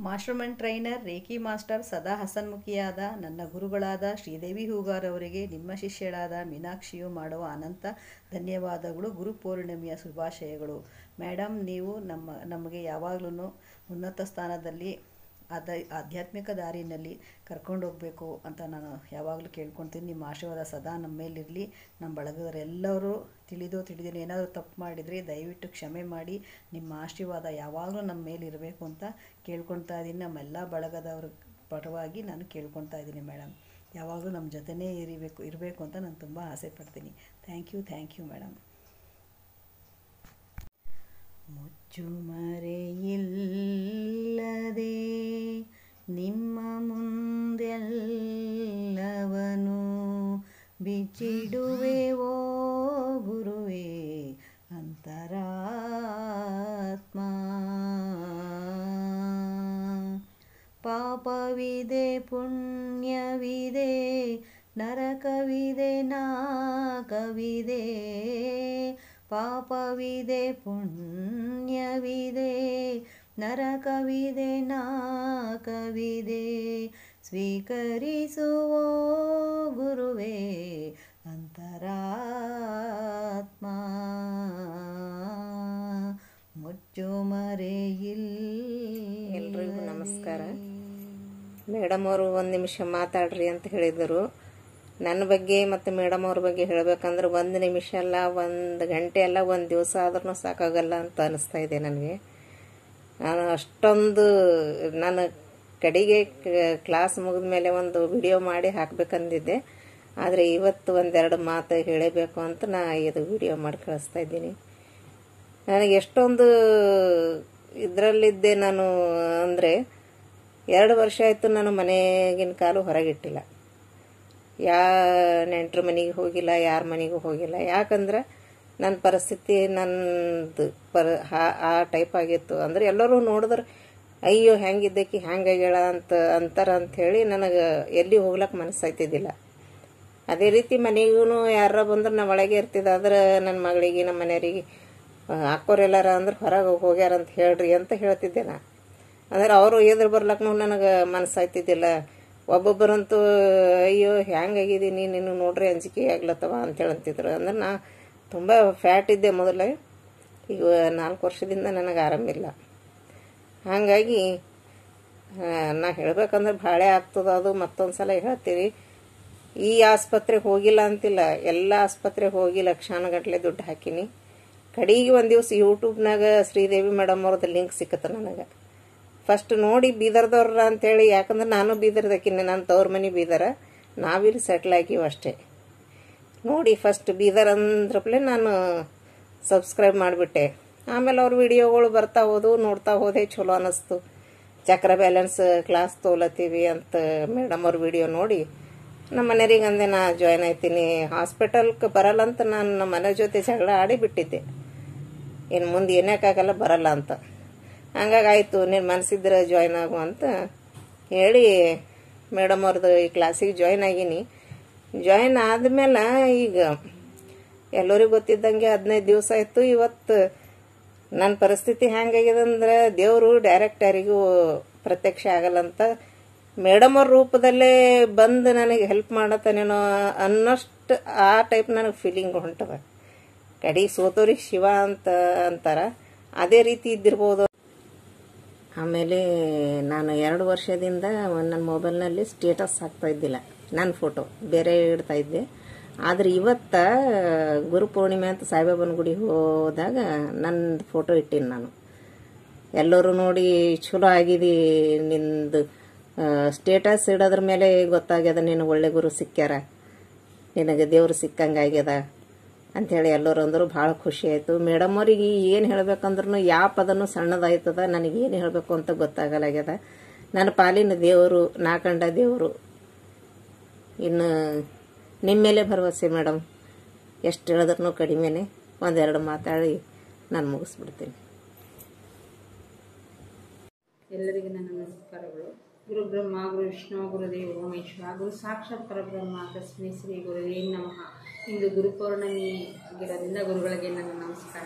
Master mind trainer reiki master ಸದಾ ಹಸನ್ಮುಖಿಯಾದ ನನ್ನ ಗುರುಗಳಾದ ಶ್ರೀದೇವಿ ಹೂಗಾರ್ ಅವರಿಗೆ, ನಿಮ್ಮ ಶಿಷ್ಯಳಾದ ಮೀನಾಕ್ಷಿಯು ಮಾಡುವ ಅನಂತ ಧನ್ಯವಾದಗಳು, ಗುರು ಪೂರ್ಣಿಮೆಯ ಶುಭಾಶಯಗಳು. ಮೇಡಮ್ ನೀವು ನಮ್ಮ, ನಮಗೆ ಯಾವಾಗಲೂ ಉನ್ನತ ಸ್ಥಾನದಲ್ಲಿ ಅದ ಆಧ್ಯಾತ್ಮಿಕ ದಾರಿನಲ್ಲಿ ಕರ್ಕೊಂಡು ಹೋಗಬೇಕು ಅಂತ ನಾನು ಯಾವಾಗಲೂ ಕೇಳ್ಕೊತೀನಿ. ನಿಮ್ಮ ಆಶೀರ್ವಾದ ಸದಾ ನಮ್ಮ ಮೇಲಿರಲಿ. ನಮ್ಮ ಬಳಗದವರೆಲ್ಲರೂ ತಿಳಿದೋ ತಿಳಿದೇನೆ ಏನಾದರೂ ತಪ್ಪು ಮಾಡಿದರೆ ದಯವಿಟ್ಟು ಕ್ಷಮೆ ಮಾಡಿ, ನಿಮ್ಮ ಆಶೀರ್ವಾದ ಯಾವಾಗಲೂ ನಮ್ಮ ಮೇಲೆ ಇರಬೇಕು ಅಂತ ಕೇಳ್ಕೊತಾ ಇದ್ದೀನಿ. ನಮ್ಮೆಲ್ಲ ಬಳಗದವ್ರ ಪರವಾಗಿ ನಾನು ಕೇಳ್ಕೊತಾ ಇದ್ದೀನಿ ಮೇಡಮ್ ಯಾವಾಗಲೂ ನಮ್ಮ ಜೊತೆನೇ ಇರಬೇಕು ಇರಬೇಕು ಅಂತ ನಾನು ತುಂಬ ಆಸೆ ಪಡ್ತೀನಿ. Thank you thank you madam ಮುಚ್ಚುಮರೆಯಿಲ್ಲದೆ ಬಿಚ್ಚಿಡುವೆವೋ ಗುರುವೇ ಅಂತರಾತ್ಮ. ಪಾಪವಿದೆ ಪುಣ್ಯವಿದೆ ನರಕವಿದೆ ನಾಕವಿದೆ ಪಾಪವಿದೆ ಪುಣ್ಯವಿದೆ ನರಕವಿದೆ ನಾಕವಿದೆ ಸ್ವೀಕರಿಸುವ ಗುರುವೇ ಅಂತರಾತ್ಮ ಮುಚ್ಚು ಮರೆಯಿಲ್ಲ ಎಲ್ರಿಗೂ ನಮಸ್ಕಾರ. ಮೇಡಮ್ ಅವರು ಒಂದು ನಿಮಿಷ ಮಾತಾಡ್ರಿ ಅಂತ ಹೇಳಿದರು. ನನ್ನ ಬಗ್ಗೆ ಮತ್ತು ಮೇಡಮ್ ಅವ್ರ ಬಗ್ಗೆ ಹೇಳಬೇಕಂದ್ರೆ ಒಂದು ನಿಮಿಷ ಅಲ್ಲ, ಒಂದು ಗಂಟೆ ಅಲ್ಲ, ಒಂದು ದಿವಸ ಆದ್ರೂ ಸಾಕಾಗಲ್ಲ ಅಂತ ಅನಿಸ್ತಾ ಇದೆ ನನಗೆ. ನಾನು ಅಷ್ಟೊಂದು, ನಾನು ಕಡೆಗೆ ಕ್ಲಾಸ್ ಮುಗಿದ ಮೇಲೆ ಒಂದು ವಿಡಿಯೋ ಮಾಡಿ ಹಾಕಬೇಕಂದಿದ್ದೆ. ಆದರೆ ಇವತ್ತು ಒಂದೆರಡು ಮಾತು ಹೇಳಬೇಕು ಅಂತ ನಾ ಇದು ವಿಡಿಯೋ ಮಾಡಿ ಕಳಿಸ್ತಾ ಇದ್ದೀನಿ. ನನಗೆ ಎಷ್ಟೊಂದು ಇದರಲ್ಲಿದ್ದೆ ನಾನು ಅಂದರೆ ಎರಡು ವರ್ಷ ಆಯಿತು ನಾನು ಮನೆಗಿನ ಕಾಲು ಹೊರಗಿಟ್ಟಿಲ್ಲ. ಯಾ ನೆಂಟ್ರ ಮನೆಗೆ ಹೋಗಿಲ್ಲ, ಯಾರ ಮನೆಗೂ ಹೋಗಿಲ್ಲ. ಯಾಕಂದ್ರೆ ನನ್ನ ಪರಿಸ್ಥಿತಿ ನನ್ನದು ಹಾ ಆ ಟೈಪ್ ಆಗಿತ್ತು. ಅಂದ್ರೆ ಎಲ್ಲರೂ ನೋಡಿದ್ರೆ, ಅಯ್ಯೋ ಹೆಂಗಿದ್ದಕ್ಕೆ ಹೆಂಗಾಗ್ಯಾಳ ಅಂತ ಅಂತಾರೆ ಅಂತ ಹೇಳಿ ನನಗೆ ಎಲ್ಲಿ ಹೋಗ್ಲಕ್ಕೆ ಮನಸ್ಸಾಯ್ತಿದ್ದಿಲ್ಲ ಅದೇ ರೀತಿ ಮನೆಗೂ ಯಾರ ಬಂದ್ರೆ ನಾ ಒಳಗೆ ಇರ್ತಿದ್ದೆ ಆದ್ರೆ ನನ್ನ ಮಗಳಿಗೆ ನಮ್ಮ ಮನೆಯವರಿಗೆ ಅಕ್ಕೋರೆಲ್ಲಾರ ಅಂದ್ರೆ ಹೊರಗೆ ಹೋಗ್ಯಾರ ಅಂತ ಹೇಳ್ರಿ ಅಂತ ಹೇಳ್ತಿದ್ದೆ ನಾ. ಅಂದ್ರೆ ಅವರು ಎದುರು ಬರ್ಲಕ್ಕೂ ನನಗೆ ಮನಸ್ಸಾಯ್ತಿದ್ದಿಲ್ಲ ಒಬ್ಬೊಬ್ಬರಂತೂ, ಅಯ್ಯೋ ಹ್ಯಾಂಗಾಗಿದ್ದೀನಿ ನೀನು ನೋಡ್ರಿ ಅಂಜಿಕೆ ಆಗ್ಲತ್ತವ ಅಂತೇಳಿ ಅಂತಿದ್ರು ಅಂದ್ರೆ ನಾ ತುಂಬ ಫ್ಯಾಟ್ ಇದ್ದೆ ಮೊದಲೇ. ಈಗ ನಾಲ್ಕು ವರ್ಷದಿಂದ ನನಗೆ ಆರಾಮಿಲ್ಲ ಹಾಗಾಗಿ ನಾ ಹೇಳ್ಬೇಕಂದ್ರೆ ಭಾಳ ಆಗ್ತದ ಅದು ಮತ್ತೊಂದು ಸಲ ಹೇಳ್ತೀವಿ ಈ ಆಸ್ಪತ್ರೆಗೆ ಹೋಗಿಲ್ಲ ಅಂತಿಲ್ಲ, ಎಲ್ಲ ಆಸ್ಪತ್ರೆಗೆ ಹೋಗಿ ಲಕ್ಷಾನುಗಟ್ಟಲೆ ದುಡ್ಡು ಹಾಕಿನಿ. ಕಡೆಗೆ ಒಂದು ದಿವ್ಸ ಯೂಟ್ಯೂಬ್ನಾಗ ಶ್ರೀದೇವಿ ಮೇಡಮ್ ಅವ್ರದ್ದು ಲಿಂಕ್ ಸಿಕ್ಕತ್ತೆ ನನಗೆ. ಫಸ್ಟ್ ನೋಡಿ ಬೀದರ್ದವ್ರ ಅಂತೇಳಿ, ಯಾಕಂದ್ರೆ ನಾನು ಬೀದರ್ದಕ್ಕಿನಿ ನನ್ನ ತವ್ರ ಮನೆ ಬೀದರ. ನಾವಿಲ್ಲಿ ಸೆಟ್ಲ್ ಆಗಿವು ಅಷ್ಟೇ. ನೋಡಿ ಫಸ್ಟ್ ಬೀದರ್ ಅಂದ್ರಪ್ಲೆ ನಾನು ಸಬ್ಸ್ಕ್ರೈಬ್ ಮಾಡಿಬಿಟ್ಟೆ. ಆಮೇಲೆ ಅವ್ರ ವಿಡಿಯೋಗಳು ಬರ್ತಾ ಹೋದು, ನೋಡ್ತಾ ಹೋದೆ, ಚಲೋ ಅನ್ನಿಸ್ತು ಚಕ್ರ ಬ್ಯಾಲೆನ್ಸ್ ಕ್ಲಾಸ್ ತೋಲತ್ತೀವಿ ಅಂತ ಮೇಡಮ್ ಅವ್ರ ವಿಡಿಯೋ ನೋಡಿ. ನಮ್ಮ ಮನೆಯವ್ರಿಗೆ ಅಂದೆ, ನಾ ಜಾಯ್ನ್ ಆಯ್ತೀನಿ. ಹಾಸ್ಪಿಟಲ್ಗೆ ಬರಲ್ಲ ಅಂತ ನಾನು ನಮ್ಮ ಮನೆ ಜೊತೆ ಜಗಳ ಆಡಿ ಬಿಟ್ಟಿದ್ದೆ. ಇನ್ನು ಮುಂದೆ ಏನಕ್ಕಾಗಲ್ಲ ಬರಲ್ಲ ಅಂತ. ಹಂಗಾಗಿ ಆಯಿತು, ನೀನು ಮನಸ್ಸಿದ್ರೆ ಜಾಯ್ನ್ ಆಗು ಅಂತ ಹೇಳಿ ಮೇಡಮ್ ಅವ್ರದ್ದು ಈ ಕ್ಲಾಸಿಗೆ ಜಾಯ್ನ್ ಆಗೀನಿ. ಜಾಯ್ನ್ ಆದಮೇಲೆ ಈಗ ಎಲ್ಲರಿಗೂ ಗೊತ್ತಿದ್ದಂಗೆ ಹದಿನೈದು ದಿವಸ ಆಯಿತು. ಇವತ್ತು ನನ್ನ ಪರಿಸ್ಥಿತಿ ಹೆಂಗಾಗಿದೆ ಅಂದ್ರೆ ದೇವರು ಡೈರೆಕ್ಟ್ ಯಾರಿಗೂ ಪ್ರತ್ಯಕ್ಷ ಆಗಲ್ಲಂತ ಮೇಡಮ್ ಅವ್ರ ರೂಪದಲ್ಲೇ ಬಂದು ನನಗೆ ಹೆಲ್ಪ್ ಮಾಡತ್ತಾನೇನೋ ಅನ್ನೋಷ್ಟು ಆ ಟೈಪ್ ನನಗೆ ಫೀಲಿಂಗ್ ಹೊಂಟದ ಕಡೆಗೆ ಸೋತೋರಿಗೆ ಶಿವ ಅಂತ ಅಂತಾರ. ಅದೇ ರೀತಿ ಇದ್ದಿರ್ಬೋದು. ಆಮೇಲೆ ನಾನು ಎರಡು ವರ್ಷದಿಂದ ನನ್ನ ಮೊಬೈಲ್ನಲ್ಲಿ ಸ್ಟೇಟಸ್ ಹಾಕ್ತಾ ಇದ್ದಿಲ್ಲ. ನನ್ನ ಫೋಟೋ ಬೇರೆ ಇಡ್ತಾ ಇದ್ದೆ. ಆದರೆ ಇವತ್ತ ಗುರು ಪೂರ್ಣಿಮೆ ಅಂತ ಸಾಯಿಬಾಬನ ಗುಡಿ ಹೋದಾಗ ನನ್ನ ಫೋಟೋ ಇಟ್ಟೀನಿ ನಾನು. ಎಲ್ಲರೂ ನೋಡಿ, ಚಲೋ ಆಗಿದೆ ನಿಂದು. ಸ್ಟೇಟಸ್ ಇಡೋದ್ರ ಮೇಲೆ ಗೊತ್ತಾಗ್ಯದ ನಿನಗೆ ಒಳ್ಳೆ ಗುರು ಸಿಕ್ಕ್ಯಾರ. ನಿನಗೆ ದೇವರು ಸಿಕ್ಕಂಗಾಗ್ಯದ ಅಂಥೇಳಿ ಎಲ್ಲರೂ ಅಂದರು, ಭಾಳ ಖುಷಿ ಆಯಿತು. ಮೇಡಮ್ ಅವ್ರಿಗೆ ಏನು ಹೇಳ್ಬೇಕಂದ್ರೂ ಯಾವ ಪದನೂ ಸಣ್ಣದಾಯ್ತದ ಏನು ಹೇಳಬೇಕು ಅಂತ ಗೊತ್ತಾಗಲಾಗ್ಯದ. ನನ್ನ ಪಾಲಿನ ದೇವರು ನಾ ಕಂಡ ದೇವರು. ಇನ್ನು ನಿಮ್ಮ ಮೇಲೆ ಭರವಸೆ ಮೇಡಮ್. ಎಷ್ಟು ಹೇಳಿದ್ರೂ ಕಡಿಮೆನೆ. ಒಂದೆರಡು ಮಾತಾಡಿ, ನಾನು ಮುಗಿಸ್ಬಿಡ್ತೀನಿ. ಎಲ್ಲರಿಗೂ ನನ್ನ ನಮಸ್ಕಾರಗಳು. ಗುರು ಬ್ರಹ್ಮ ಗುರು ವಿಷ್ಣು ಗುರುದೇವ ಓಮೇಶ್ವರ ಗುರು ಸಾಕ್ಷಾತ್ ಪರಬ್ರಹ್ಮ ತಸ್ಮೈ ಶ್ರೀ ಗುರುದೇ ನಮಃ. ಇಂದು ಗುರು ಪೌರ್ಣಮಿ ಆಗಿರೋದ್ರಿಂದ ಗುರುಗಳಿಗೆ ನನ್ನ ನಮಸ್ಕಾರ.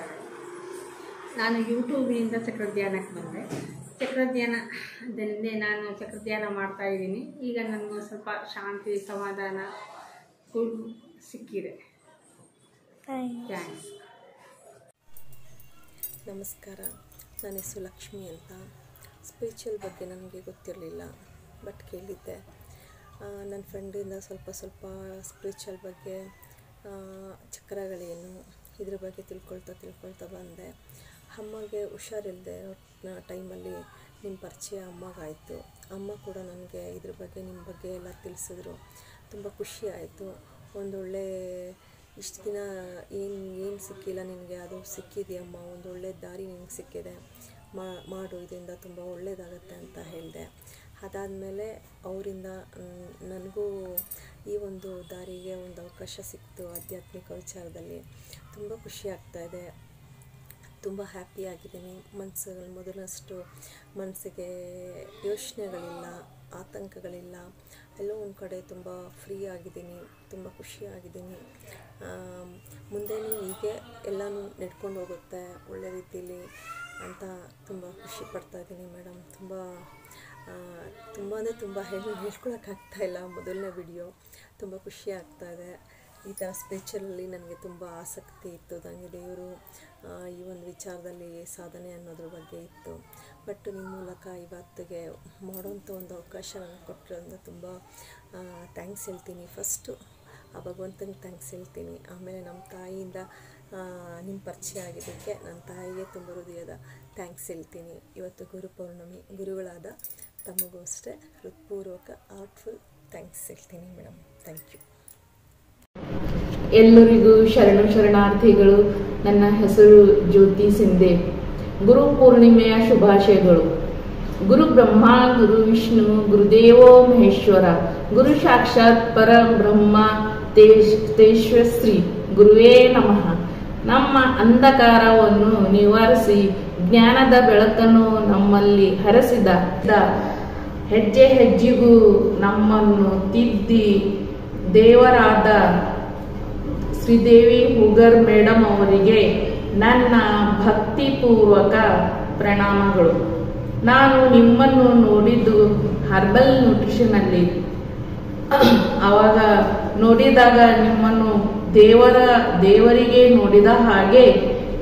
ನಾನು ಯೂಟ್ಯೂಬಿನಿಂದ ಚಕ್ರ ಧ್ಯಾನಕ್ಕೆ ಬಂದೆ. ಚಕ್ರಧ್ಯಾನ ಅದನ್ನೇ ನಾನು ಚಕ್ರಧ್ಯಾನ ಮಾಡ್ತಾ ಇದ್ದೀನಿ. ಈಗ ನನಗೆ ಸ್ವಲ್ಪ ಶಾಂತಿ ಸಮಾಧಾನ ಸಿಕ್ಕಿದೆ. ಥ್ಯಾಂಕ್ಸ್. ನಮಸ್ಕಾರ. ನನ್ನ ಹೆಸರು ಲಕ್ಷ್ಮಿ ಅಂತ. ಸ್ಪಿರಿಚುವಲ್ ಬಗ್ಗೆ ನನಗೆ ಗೊತ್ತಿರಲಿಲ್ಲ ಬಟ್ ಕೇಳಿದ್ದೆ. ನನ್ನ ಫ್ರೆಂಡಿಂದ ಸ್ವಲ್ಪ ಸ್ವಲ್ಪ ಸ್ಪಿರಿಚುವಲ್ ಬಗ್ಗೆ ಚಕ್ರಗಳೇನು, ಇದ್ರ ಬಗ್ಗೆ ತಿಳ್ಕೊಳ್ತಾ ತಿಳ್ಕೊಳ್ತಾ ಬಂದೆ. ಅಮ್ಮಗೆ ಹುಷಾರಿಲ್ಲದೆ ಟೈಮಲ್ಲಿ ನಿಮ್ಮ ಪರಿಚಯ ಅಮ್ಮಗಾಯಿತು. ಅಮ್ಮ ಕೂಡ ನನಗೆ ಇದ್ರ ಬಗ್ಗೆ ನಿಮ್ಮ ಬಗ್ಗೆ ಎಲ್ಲ ತಿಳಿಸಿದ್ರು. ತುಂಬ ಖುಷಿ ಆಯಿತು. ಒಂದೊಳ್ಳೆ, ಇಷ್ಟು ದಿನ ಏನು ಏನು ಸಿಕ್ಕಿಲ್ಲ ನಿನಗೆ, ಅದು ಸಿಕ್ಕಿದೆಯಮ್ಮ ಒಂದು ಒಳ್ಳೆ ದಾರಿ ನಿನಗೆ ಸಿಕ್ಕಿದೆ. ಮಾಡು, ಇದರಿಂದ ತುಂಬ ಒಳ್ಳೆಯದಾಗತ್ತೆ ಅಂತ ಹೇಳಿದೆ. ಅದಾದಮೇಲೆ ಅವರಿಂದ ನನಗೂ ಈ ಒಂದು ದಾರಿಗೆ ಒಂದು ಅವಕಾಶ ಸಿಕ್ತು ಆಧ್ಯಾತ್ಮಿಕ ವಿಚಾರದಲ್ಲಿ. ತುಂಬ ಖುಷಿ ಆಗ್ತಾಯಿದೆ ತುಂಬ ಹ್ಯಾಪಿಯಾಗಿದ್ದೀನಿ ಮನಸ್ಸು ಮೊದಲಷ್ಟು ಮನಸ್ಸಿಗೆ ಯೋಚನೆಗಳಿಲ್ಲ, ಆತಂಕಗಳಿಲ್ಲ. ಎಲ್ಲೋ ಒಂದು ಕಡೆ ತುಂಬ ಫ್ರೀ ಆಗಿದ್ದೀನಿ, ತುಂಬ ಖುಷಿಯಾಗಿದ್ದೀನಿ ಮುಂದೆ ಮುಂದೆನೂ ಹೀಗೆ ಎಲ್ಲನೂ ನಡ್ಕೊಂಡು ಹೋಗುತ್ತೆ ಒಳ್ಳೆ ರೀತಿಲಿ. ಅಂತ ತುಂಬ ಖುಷಿ ಪಡ್ತಾ ಇದ್ದೀನಿ ಮೇಡಮ್. ತುಂಬ ತುಂಬ ಅಂದರೆ ತುಂಬ ಹೇಳಿ ಹೇಳ್ಕೊಳಕ್ಕಾಗ್ತಾ ಇಲ್ಲ ಮೊದಲನೇ ವಿಡಿಯೋ. ತುಂಬ ಖುಷಿ ಆಗ್ತಾ ಇದೆ. ಈ ಥರ ಸ್ಪಿರಿಚುವಲಲ್ಲಿ ನನಗೆ ತುಂಬ ಆಸಕ್ತಿ ಇತ್ತು. ನನಗೆ ದೇವರು ಈ ಒಂದು ವಿಚಾರದಲ್ಲಿ ಸಾಧನೆ ಅನ್ನೋದ್ರ ಬಗ್ಗೆ ಇತ್ತು. ಬಟ್ ನಿಮ್ಮ ಮೂಲಕ ಇವತ್ತಿಗೆ ಮಾಡೋಂಥ ಒಂದು ಅವಕಾಶ ನನಗೆ ಕೊಟ್ಟಿರೋದ್ರಿಂದ ತುಂಬ ಥ್ಯಾಂಕ್ಸ್ ಹೇಳ್ತೀನಿ. ಫಸ್ಟು ಆ ಭಗವಂತನಿಗೆ ಥ್ಯಾಂಕ್ಸ್ ಹೇಳ್ತೀನಿ. ಆಮೇಲೆ ನಮ್ಮ ತಾಯಿಯಿಂದ ನಿಮ್ಮ ಪರಿಚಯ ಆಗಿದ್ದಕ್ಕೆ ನನ್ನ ತಾಯಿಗೆ ತುಂಬ ಹೃದಯದ ಥ್ಯಾಂಕ್ಸ್ ಹೇಳ್ತೀನಿ. ಇವತ್ತು ಗುರು ಪೌರ್ಣಮಿ, ಗುರುಗಳಾದ ತಮಗೂ ಅಷ್ಟೇ ಹೃತ್ಪೂರ್ವಕ ಆರ್ಟ್ಫುಲ್ ಥ್ಯಾಂಕ್ಸ್ ಹೇಳ್ತೀನಿ ಮೇಡಮ್ ಥ್ಯಾಂಕ್ ಯು ಎಲ್ಲರಿಗೂ ಶರಣ ಶರಣಾರ್ಥಿಗಳು, ನನ್ನ ಹೆಸರು ಜ್ಯೋತಿ ಸಿಂಧೆ. ಗುರು ಪೂರ್ಣಿಮೆಯ ಶುಭಾಶಯಗಳು. ಗುರು ಬ್ರಹ್ಮ, ಗುರು ವಿಷ್ಣು, ಗುರುದೇವೋ ಮಹೇಶ್ವರ, ಗುರು ಸಾಕ್ಷಾತ್ ಪರ ಬ್ರಹ್ಮ ತೇಜ್, ತೇಜಸ್ವಿ, ಗುರುವೇ ನಮಃ. ನಮ್ಮ ಅಂಧಕಾರವನ್ನು ನಿವಾರಿಸಿ ಜ್ಞಾನದ ಬೆಳಕನ್ನು ನಮ್ಮಲ್ಲಿ ಹರಸಿದ ಹೆಜ್ಜೆ ಹೆಜ್ಜೆಗೂ ನಮ್ಮನ್ನು ತಿದ್ದಿ ದೇವರಾದ ಶ್ರೀದೇವಿ ಹುಗರ್ ಮೇಡಮ್ ಅವರಿಗೆ ನನ್ನ ಭಕ್ತಿಪೂರ್ವಕ ಪ್ರಣಾಮಗಳು. ನಾನು ನಿಮ್ಮನ್ನು ನೋಡಿದ್ದು ಹರ್ಬಲ್ ನ್ಯೂಟ್ರಿಷನಲ್ಲಿ ಆವಾಗ ನೋಡಿದಾಗ ನಿಮ್ಮನ್ನು ದೇವರ, ದೇವರಿಗೆ ನೋಡಿದ ಹಾಗೆ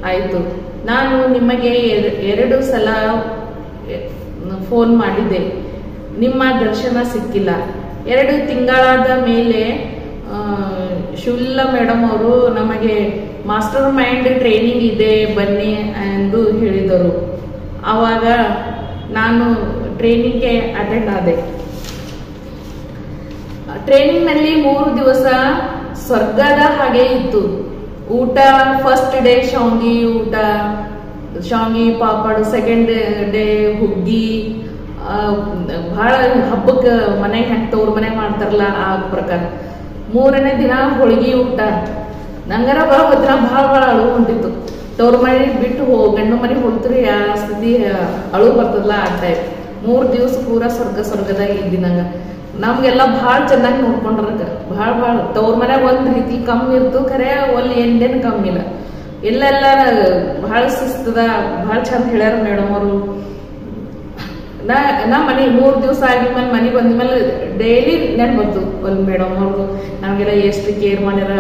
ಆಯಿತು. ನಾನು ನಿಮಗೆ ಎರ- ಎರಡು ಸಲ ಫೋನ್ ಮಾಡಿದೆ ನಿಮ್ಮ ದರ್ಶನ ಸಿಕ್ಕಿಲ್ಲ. ಎರಡು ತಿಂಗಳಾದ ಮೇಲೆ ಶುಲ್ಲ ಮೇಡಮ್ ಅವರು ನಮಗೆ ಮಾಸ್ಟರ್ ಮೈಂಡ್ ಟ್ರೈನಿಂಗ್ ಇದೆ, ಬನ್ನಿ ಎಂದು ಹೇಳಿದರು. ಆವಾಗ ನಾನು ಟ್ರೈನಿಂಗ್ಗೆ ಅಟೆಂಡ್ ಆದೆ. ಟ್ರೈನಿಂಗ್ನಲ್ಲಿ ಮೂರು ದಿವಸ ಸ್ವರ್ಗದ ಹಾಗೆ ಇತ್ತು. ಊಟ ಫಸ್ಟ್ ಡೇ ಶಾಂಗಿ ಊಟ ಶಾಂಗಿ ಪಾಪಡ್ ಸೆಕೆಂಡ್ ಡೇ ಹುಗ್ಗಿ ಬಹಳ ಹಬ್ಬಕ್ಕೆ ಮನೆ ಹೆಂಗೆ ತವ್ರ ಮನೆ ಮಾಡ್ತಾರಲ್ಲ ಆ ಪ್ರಕಾರ. ಮೂರನೇ ದಿನ ಹೋಳಿಗೆ ಊಟ. ನಂಗರ ಬರೋ ದಿನ ಭಾಳ ಅಳು ಹೊಂಟಿತ್ತು. ತವ್ರ ಮನೆ ಬಿಟ್ಟು ಹೋ, ಗಂಡು ಮನೆ ಹೋಗ್ತೀರಿ, ಆ ಸ್ಥಿತಿ ಅಳು ಬರ್ತದಲ್ಲ ಆ ಟೈಪ್ ಮೂರು ದಿವಸ ಪೂರಾ ಸ್ವರ್ಗ ಸ್ವರ್ಗದಾಗ ಇದ್ದಿ ನಮ್ಗೆಲ್ಲ ಭಾಳ ಚೆನ್ನಾಗಿ ನೋಡ್ಕೊಂಡ್ರಕ್ಕ ಭಾಳ ಭಾಳ. ತವ್ರ ಮನ್ಯಾಗ ಒಂದ್ ರೀತಿ ಕಮ್ಮಿ ಇರ್ತು, ಖರೆ ಒಲ್ಲಿ ಎಂದೇನು ಕಮ್ಮಿ ಇಲ್ಲ. ಎಲ್ಲೆಲ್ಲ ಭಾಳ ಸುಸ್ತದ, ಭಾಳ ಚಂದ ಹೇಳ್ಯಾರ ಮೇಡಮ್ ಅವರು. ನಾ ನಾ ಮನೆ ಮೂರ್ ದಿವಸ ಆಗಿದ್ಮೇಲೆ ಮನೆಗೆ ಬಂದ್ಮೇಲೆ ಡೈಲಿ ನೆನ್ಪು ಬಂತು ಒಂದು ಮೇಡಮ್ ಅವರು ನಮಗೆಲ್ಲ ಎಷ್ಟು ಕೇರ್ ಮಾಡ್ಯಾರ.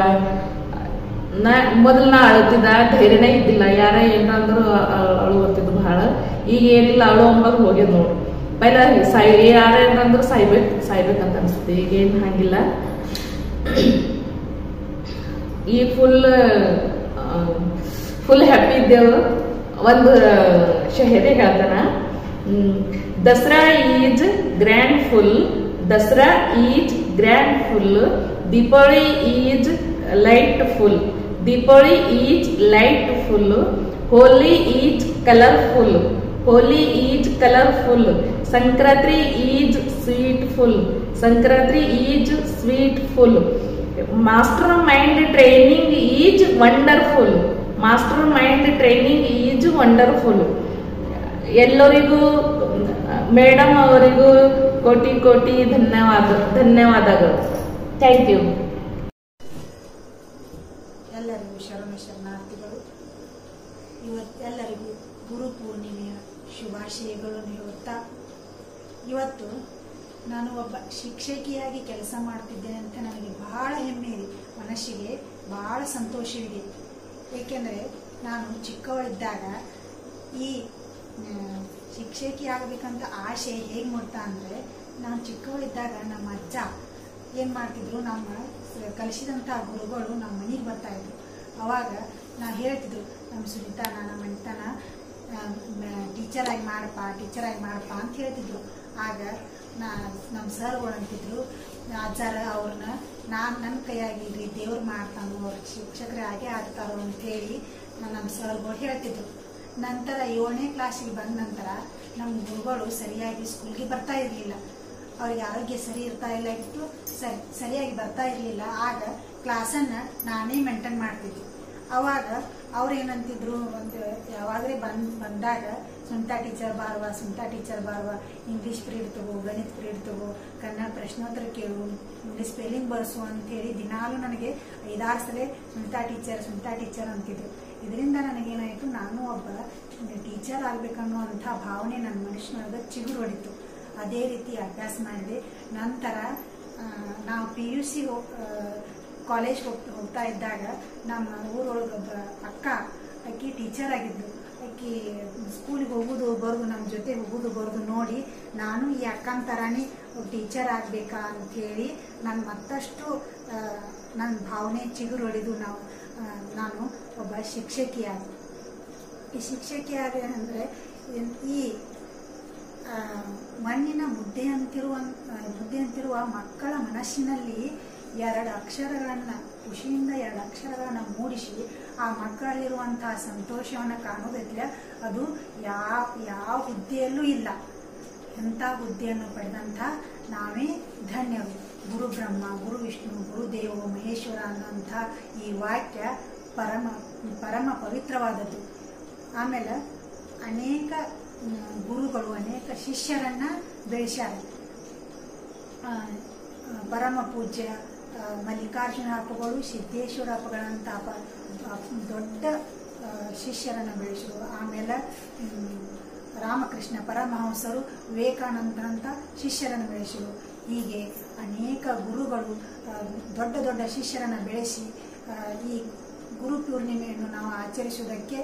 ನಾ, ಮೊದಲು ನಾ ಅಳ್ತಿದ್ದ ಧೈರ್ಯನೇ ಇದ್ದಿಲ್ಲ. ಯಾರೇ ಏನಂದ್ರು ಅಳು ಬರ್ತಿದ್ದು ಬಹಳ ಈಗ ಏನಿಲ್ಲ, ಅಳು ಅಂಬದು ಹೋಗ್ಯದ ನೋಡು. ಪೈಲ ಸಾಯ್ ಯಾರ ಏನಂದ್ರೆ ಸಾಯ್ಬೇಕು ಸಾಯ್ಬೇಕಂತ ಅನ್ಸುತ್ತೆ. ಈಗೇನು ಹಂಗಿಲ್ಲ. ಈ ಫುಲ್ ಫುಲ್ ಹ್ಯಾಪಿ ಇದ್ದೇವು. ಒಂದು ಶಹರಿ ಹೇಳ್ತಾನ. ದಸರಾ ಈಜ್ ಗ್ರ್ಯಾಂಡ್ ಫುಲ್, ದಸರಾ ಈಜ್ ಗ್ರ್ಯಾಂಡ್ ಫುಲ್, ದೀಪಾವಳಿ ಈಜ್ ಲೈಟ್ ಫುಲ್, ದೀಪಾವಳಿ ಈಜ್ ಲೈಟ್ ಫುಲ್, ಹೋಲಿ ಈಜ್ ಕಲರ್ಫುಲ್, ಹೋಲಿ ಈಜ್ ಕಲರ್ಫುಲ್ ಸಂಕ್ರಾಂತಿ ಈಜ್ sweet full Sankranti is sweet full master mind training is wonderful master mind training is wonderful ಎಲ್ಲರಿಗೂ ಮೇಡಮ್ ಅವರಿಗೂ ಕೋಟಿ ಕೋಟಿ ಧನ್ಯವಾದ, ಧನ್ಯವಾದಗಳು. ಥ್ಯಾಂಕ್ ಯು ಎಲ್ಲರಿಗೂ ಶರಣ ಶರಣಾರ್ಥಿಗಳು. ಇವತ್ತೆಲ್ಲರಿಗೂ ಗುರು ಪೂರ್ಣಿಮೆಯ ಶುಭಾಶಯಗಳನ್ನು ಹೇಳುತ್ತಾ, ಇವತ್ತು ನಾನು ಒಬ್ಬ ಶಿಕ್ಷಕಿಯಾಗಿ ಕೆಲಸ ಮಾಡ್ತಿದ್ದೇನೆ ಅಂತ ನನಗೆ ಬಹಳ ಹೆಮ್ಮೆ ಇದೆ. ಮನಸ್ಸಿಗೆ ಬಹಳ ಸಂತೋಷವಿದೆ. ಏಕೆಂದರೆ ನಾನು ಚಿಕ್ಕವಳಿದ್ದಾಗ ಈ ಶಿಕ್ಷಕಿ ಆಗಬೇಕಂತ ಆಸೆ ಹೇಗೆ ಮಾಡ್ತಾ ಅಂದರೆ, ನಾನು ಚಿಕ್ಕವಳಿದ್ದಾಗ ನಮ್ಮ ಅಜ್ಜ ಏನು ಮಾಡ್ತಿದ್ರು, ನಮ್ಮ ಕಲಿಸಿದಂಥ ಗುರುಗಳು ನಮ್ಮ ಮನೆಗೆ ಬರ್ತಾಯಿದ್ರು ಅವಾಗ ನಾ ಹೇಳ್ತಿದ್ರು, ನಮ್ಮ ಸುನಿತಾನ ನಮ್ಮ ಮನಿತಾನ ಟೀಚರಾಗಿ ಮಾಡಪ್ಪ ಟೀಚರಾಗಿ ಮಾಡಪ್ಪ ಅಂತ ಹೇಳ್ತಿದ್ರು. ಆಗ ನಾ ನಮ್ಮ ಸರ್ಗಳು ಅಂತಿದ್ರು ಅಜ್ಜಾರ ಅವ್ರನ್ನ, ನಾನು ನನ್ನ ಕೈಯಾಗಿ ದೇವ್ರು ಮಾಡ್ತಾನೋ, ಅವ್ರ ಶಿಕ್ಷಕರೇ ಆಗೇ ಆಗ್ತಾರೋ ಅಂತೇಳಿ ನಮ್ಮ ಸರ್ಗಳು ಹೇಳ್ತಿದ್ರು. ನಂತರ ಏಳನೇ ಕ್ಲಾಸಿಗೆ ಬಂದ ನಂತರ ನಮ್ಮ ಗುರುಗಳು ಸರಿಯಾಗಿ ಸ್ಕೂಲ್ಗೆ ಬರ್ತಾ ಇರಲಿಲ್ಲ. ಅವ್ರಿಗೆ ಆರೋಗ್ಯ ಸರಿ ಇರ್ತಾ ಇಲ್ಲ ಇತ್ತು, ಸರಿ, ಸರಿಯಾಗಿ ಬರ್ತಾ ಇರಲಿಲ್ಲ. ಆಗ ಕ್ಲಾಸನ್ನು ನಾನೇ ಮೇಂಟೈನ್ ಮಾಡ್ತಿದ್ದೆ. ಅವಾಗ ಅವ್ರು ಏನಂತಿದ್ರು ಒಂದು ಯಾವಾಗಲೇ ಬಂದ್, ಬಂದಾಗ ಸುಂಟಾ ಟೀಚರ್ ಬಾರ್ವ, ಸುಂಟಾ ಟೀಚರ್ ಬಾರ್ವ ಇಂಗ್ಲೀಷ್ ಪೀರಿಯಡ್ ತಗೋ, ಗಣಿತ ಪೀರಿಯಡ್ ತಗೋ, ಕನ್ನಡ ಪ್ರಶ್ನೋತ್ತರ ಕೇಳು ಇಂಗ್ಲೀಷ್ ಸ್ಪೆಲ್ಲಿಂಗ್ ಬರ್ಸು ಅಂತೇಳಿ ದಿನಾಲೂ ನನಗೆ ಐದಾರು ಸಲ ಸುಂತಾ ಟೀಚರ್, ಸುಂಟಾ ಟೀಚರ್ ಅಂತಿದ್ರು. ಇದರಿಂದ ನನಗೇನಾಯಿತು, ನಾನು ಒಬ್ಬ ಟೀಚರ್ ಆಗ್ಬೇಕನ್ನುವಂಥ ಭಾವನೆ ನನ್ನ ಮನುಷ್ಯನೊಳಗೆ ಚಿಗುರು ಹೊಡಿತು. ಅದೇ ರೀತಿ ಅಭ್ಯಾಸ ಮಾಡಿದೆ. ನಂತರ ನಾವು ಪಿ ಯು ಸಿ ಕಾಲೇಜ್ ಹೋಗ್ತಾ ಹೋಗ್ತಾ ಇದ್ದಾಗ ನಮ್ಮ ಊರೊಳಗೆ ಒಬ್ಬ ಅಕ್ಕ ಆಕಿ ಟೀಚರ್ ಆಗಿದ್ದು ಆಕಿ ಸ್ಕೂಲಿಗೆ ಹೋಗೋದು, ಬರೋದು ನಮ್ಮ ಜೊತೆ ಹೋಗೋದು, ಬರೋದು ನೋಡಿ ನಾನು ಈ ಅಕ್ಕನ ಥರನೇ ಟೀಚರ್ ಆಗಬೇಕಾ ಹೇಳಿ ನಾನು ಮತ್ತಷ್ಟು ನನ್ನ ಭಾವನೆ ಚಿಗುರು ಹೊಡೆದು ನಾವು ನಾನು ಒಬ್ಬ ಶಿಕ್ಷಕಿಯಾದೆ ಈ ಶಿಕ್ಷಕಿಯಾದೆ ಅಂದರೆ ಈ ಮಣ್ಣಿನ ಮುದ್ದೆ ಅಂತಿರುವ ಮುದ್ದೆ ಅಂತಿರುವ ಮಕ್ಕಳ ಮನಸ್ಸಿನಲ್ಲಿ ಎರಡು ಅಕ್ಷರಗಳನ್ನು ಖುಷಿಯಿಂದ ಎರಡು ಅಕ್ಷರಗಳನ್ನು ಮೂಡಿಸಿ ಆ ಮಕ್ಕಳಲ್ಲಿರುವಂತಹ ಸಂತೋಷವನ್ನು ಕಾಣೋದಿದ್ರೆ ಅದು ಯಾವ ಯಾವ ಹುದ್ದೆಯಲ್ಲೂ ಇಲ್ಲ. ಎಂಥ ಹುದ್ದೆಯನ್ನು ಪಡೆದಂಥ ನಾವೇ ಧನ್ಯರು. ಗುರು ಬ್ರಹ್ಮ, ಗುರು ವಿಷ್ಣು ಗುರುದೇವ ಮಹೇಶ್ವರ ಅನ್ನೋಂಥ ಈ ವಾಕ್ಯ ಪರಮ ಪರಮ ಪವಿತ್ರವಾದದ್ದು. ಆಮೇಲೆ ಅನೇಕ ಗುರುಗಳು, ಅನೇಕ ಶಿಷ್ಯರನ್ನ ಬೆಳೆಸ್ಯಾರ. ಪರಮ ಪೂಜ್ಯ ಮಲ್ಲಿಕಾರ್ಜುನ ಹಬ್ಬಗಳು ಸಿದ್ದೇಶ್ವರ ಹಬ್ಬಗಳಂತ ಹಬ್ಬ ದೊಡ್ಡ ಶಿಷ್ಯರನ್ನು ಬೆಳೆಸಿದರು. ಆಮೇಲೆ ರಾಮಕೃಷ್ಣ ಪರಮಹಂಸರು ವಿವೇಕಾನಂದರಂತ ಶಿಷ್ಯರನ್ನು ಬೆಳೆಸಿದರು. ಹೀಗೆ ಅನೇಕ ಗುರುಗಳು ದೊಡ್ಡ ದೊಡ್ಡ ಶಿಷ್ಯರನ್ನು ಬೆಳೆಸಿ ಈ ಗುರು ಪೂರ್ಣಿಮೆಯನ್ನು ನಾವು ಆಚರಿಸುವುದಕ್ಕೆ